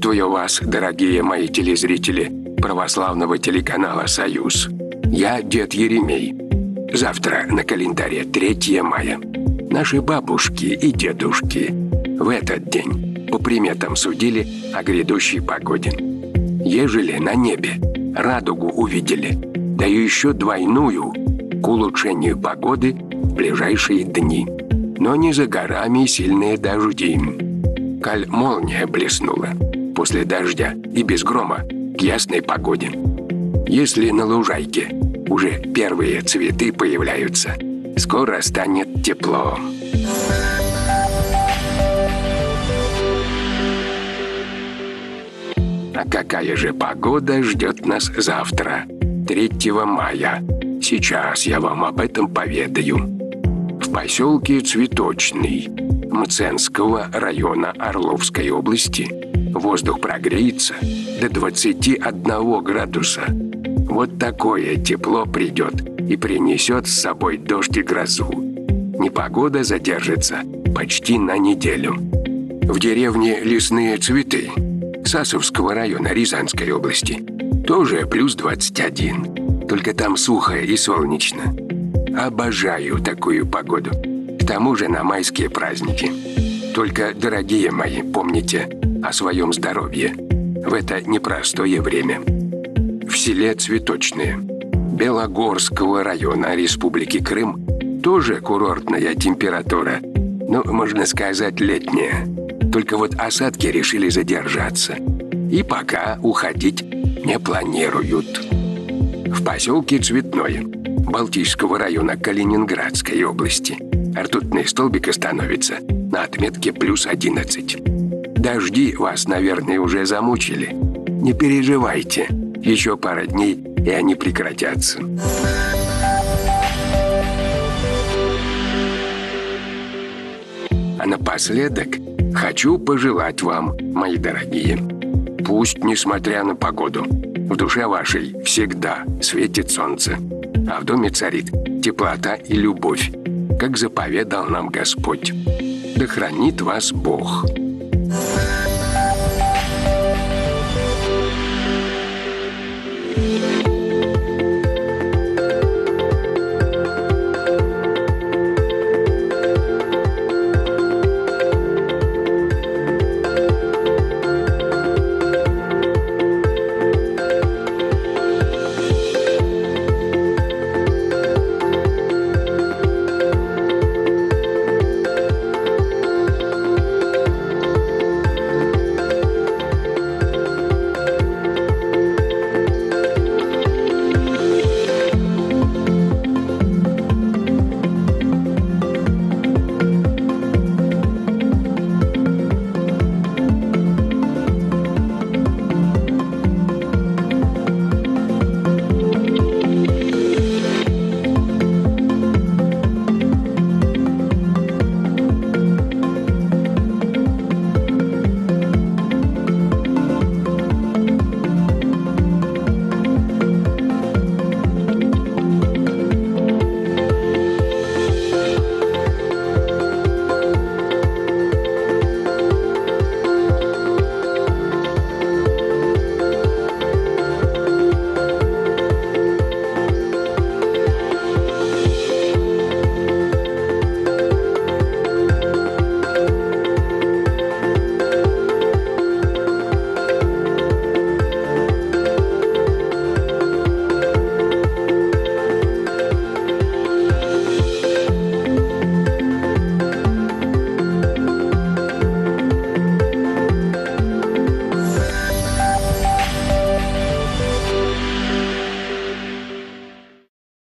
Приветствую вас, дорогие мои телезрители православного телеканала «Союз». Я дед Еремей. Завтра на календаре 3 мая. Наши бабушки и дедушки в этот день по приметам судили о грядущей погоде. Ежели на небе радугу увидели, да еще двойную к улучшению погоды в ближайшие дни. Но не за горами сильные дожди. Каль молния блеснула после дождя и без грома к ясной погоде. Если на лужайке уже первые цветы появляются, скоро станет тепло. А какая же погода ждет нас завтра, 3 мая? Сейчас я вам об этом поведаю. В поселке Цветочный Мценского района Орловской области воздух прогреется до 21 градуса. Вот такое тепло придет и принесет с собой дождь и грозу. Непогода задержится почти на неделю. В деревне Лесные Цветы Сасовского района Рязанской области тоже плюс 21. Только там сухо и солнечно. Обожаю такую погоду. К тому же на майские праздники. Только, дорогие мои, помните о своем здоровье в это непростое время. В селе Цветочное Белогорского района Республики Крым тоже курортная температура, ну, можно сказать, летняя. Только вот осадки решили задержаться. И пока уходить не планируют. В поселке Цветное Балтийского района Калининградской области ртутный столбик остановится на отметке плюс 11. Дожди вас, наверное, уже замучили. Не переживайте, еще пара дней, и они прекратятся. А напоследок хочу пожелать вам, мои дорогие, пусть, несмотря на погоду, в душе вашей всегда светит солнце, а в доме царит теплота и любовь, как заповедал нам Господь. Да хранит вас Бог.